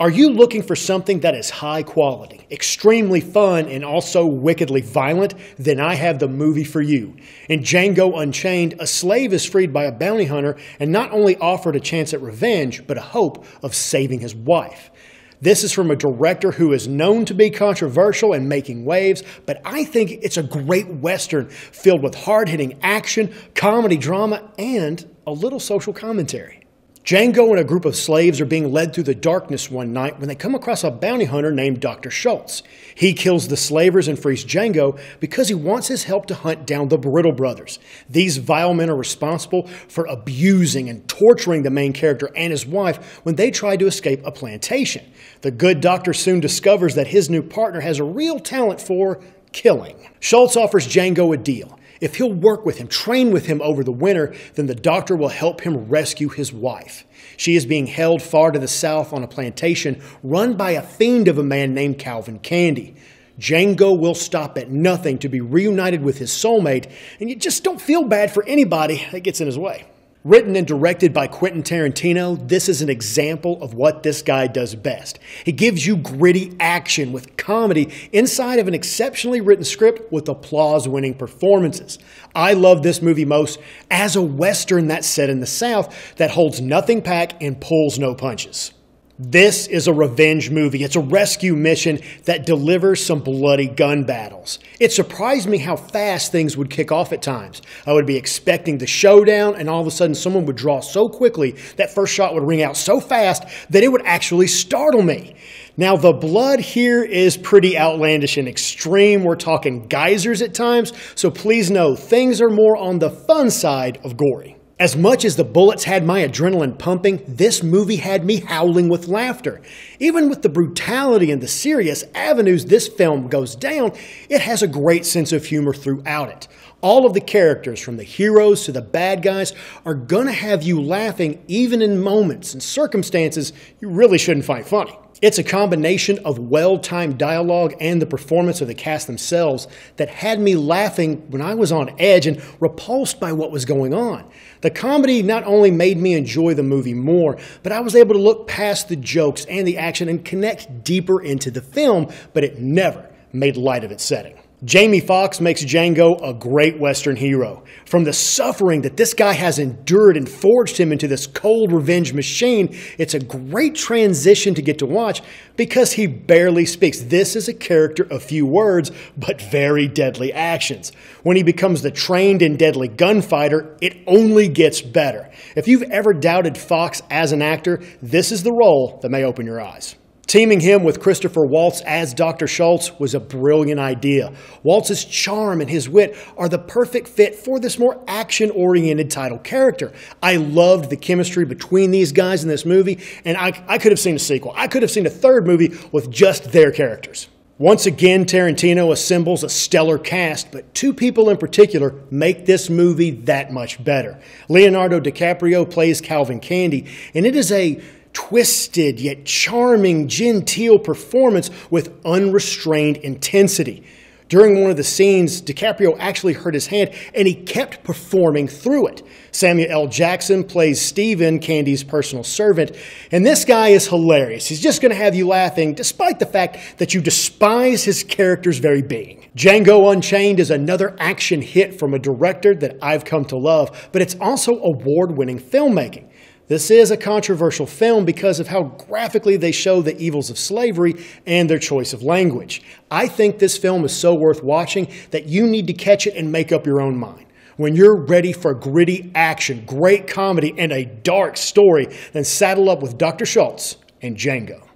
Are you looking for something that is high quality, extremely fun, and also wickedly violent? Then I have the movie for you. In Django Unchained, a slave is freed by a bounty hunter and not only offered a chance at revenge, but a hope of saving his wife. This is from a director who is known to be controversial and making waves, but I think it's a great Western filled with hard hitting action, comedy, drama, and a little social commentary. Django and a group of slaves are being led through the darkness one night when they come across a bounty hunter named Dr. Schultz. He kills the slavers and frees Django because he wants his help to hunt down the Brittle brothers. These vile men are responsible for abusing and torturing the main character and his wife when they try to escape a plantation. The good doctor soon discovers that his new partner has a real talent for killing. Schultz offers Django a deal. If he'll work with him, train with him over the winter, then the doctor will help him rescue his wife. She is being held far to the south on a plantation run by a fiend of a man named Calvin Candie. Django will stop at nothing to be reunited with his soulmate, and you just don't feel bad for anybody that gets in his way. Written and directed by Quentin Tarantino, this is an example of what this guy does best. He gives you gritty action with comedy inside of an exceptionally written script with applause winning performances. I love this movie most as a Western that's set in the South that holds nothing back and pulls no punches. This is a revenge movie. It's a rescue mission that delivers some bloody gun battles. It surprised me how fast things would kick off at times. I would be expecting the showdown, and all of a sudden, someone would draw so quickly that first shot would ring out so fast that it would actually startle me. Now, the blood here is pretty outlandish and extreme. We're talking geysers at times, so please know things are more on the fun side of gory. As much as the bullets had my adrenaline pumping, this movie had me howling with laughter. Even with the brutality and the serious avenues this film goes down, it has a great sense of humor throughout it. All of the characters, from the heroes to the bad guys, are gonna have you laughing even in moments and circumstances you really shouldn't find funny. It's a combination of well timed dialogue and the performance of the cast themselves that had me laughing when I was on edge and repulsed by what was going on. The comedy not only made me enjoy the movie more, but I was able to look past the jokes and the action and connect deeper into the film, but it never made light of its setting. Jamie Foxx makes Django a great Western hero. From the suffering that this guy has endured and forged him into this cold revenge machine, it's a great transition to get to watch because he barely speaks. This is a character of few words, but very deadly actions. When he becomes the trained and deadly gunfighter, it only gets better. If you've ever doubted Foxx as an actor, this is the role that may open your eyes. Teaming him with Christopher Waltz as Dr. Schultz was a brilliant idea. Waltz's charm and his wit are the perfect fit for this more action oriented title character. I loved the chemistry between these guys in this movie, and I, I could have seen a sequel. I could have seen a third movie with just their characters. Once again, Tarantino assembles a stellar cast, but two people in particular make this movie that much better. Leonardo DiCaprio plays Calvin Candie, and it is a twisted yet charming, genteel performance with unrestrained intensity. During one of the scenes, DiCaprio actually hurt his hand and he kept performing through it. Samuel L. Jackson plays Stephen, Candie's personal servant, and this guy is hilarious. He's just going to have you laughing despite the fact that you despise his character's very being. Django Unchained is another action hit from a director that I've come to love, but it's also award winning filmmaking. This is a controversial film because of how graphically they show the evils of slavery and their choice of language. I think this film is so worth watching that you need to catch it and make up your own mind. When you're ready for gritty action, great comedy, and a dark story, then saddle up with Dr. Schultz and Django.